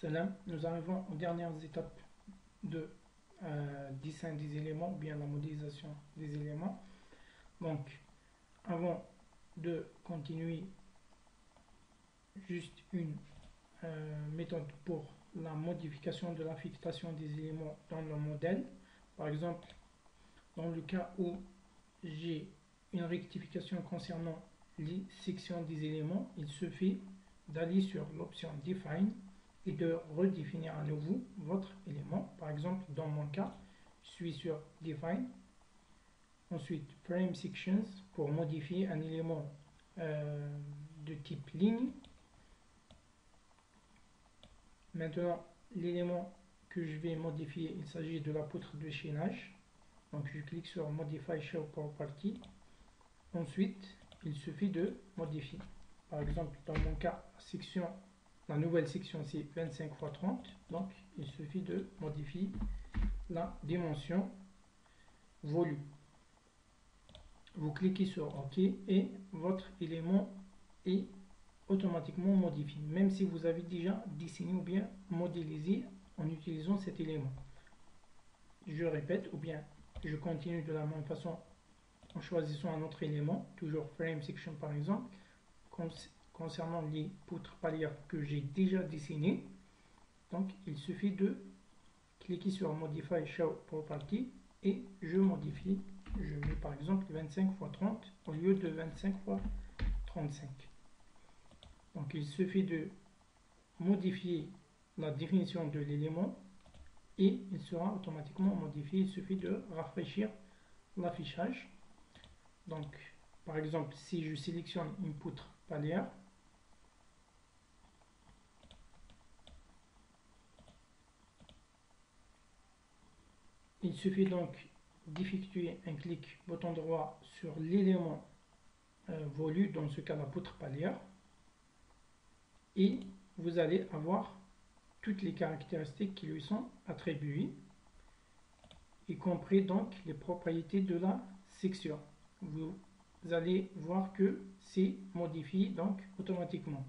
Salam, nous arrivons aux dernières étapes de euh, dessin des éléments ou bien la modélisation des éléments. Donc, avant de continuer, juste une euh, méthode pour la modification de l'affectation des éléments dans le modèle. Par exemple, dans le cas où j'ai une rectification concernant les sections des éléments, il suffit d'aller sur l'option Define et de redéfinir à nouveau votre élément. Par exemple, dans mon cas, je suis sur Define. Ensuite, Frame Sections pour modifier un élément euh, de type ligne. Maintenant, l'élément que je vais modifier, il s'agit de la poutre de chaînage. Donc, je clique sur Modify Show Property. Ensuite, il suffit de modifier. Par exemple, dans mon cas, section, la nouvelle section c'est 25 x 30. Donc, il suffit de modifier la dimension volume. Vous cliquez sur OK et votre élément est automatiquement modifié, même si vous avez déjà dessiné ou bien modélisé en utilisant cet élément. Je répète, ou bien je continue de la même façon en choisissant un autre élément, toujours frame section par exemple, concernant les poutres palières que j'ai déjà dessinées. Donc il suffit de cliquer sur Modify Show Property et je modifie, je mets par exemple 25 x 30 au lieu de 25 x 35. Donc il suffit de modifier la définition de l'élément et il sera automatiquement modifié. Il suffit de rafraîchir l'affichage. Donc, par exemple, si je sélectionne une poutre palière, il suffit donc d'effectuer un clic bouton droit sur l'élément euh, volu, dans ce cas la poutre palière, et vous allez avoir toutes les caractéristiques qui lui sont attribuées, y compris donc les propriétés de la section. Vous allez voir que c'est modifié donc automatiquement.